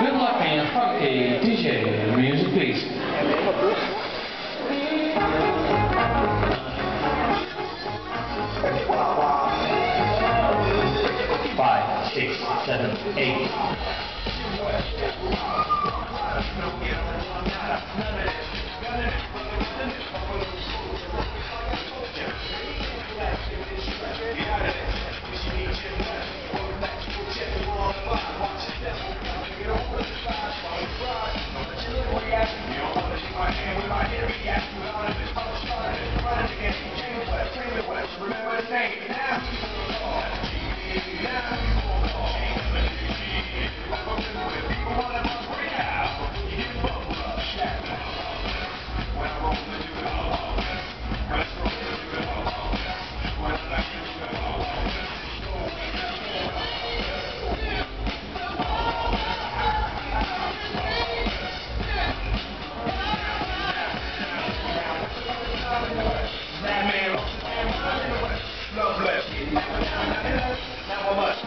Good luck and funky DJ music please. Five, six, seven, eight. Remember the name now. Now how much?